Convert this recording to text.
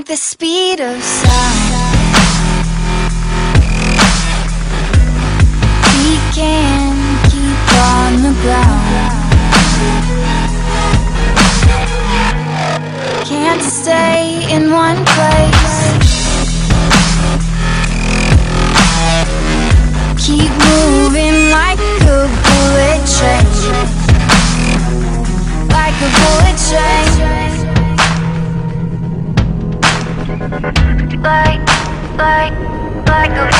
Like the speed of sound. We can keep on the ground. Can't stay in one place. Keep moving like a bullet train. Like a bullet train. Like, like, like a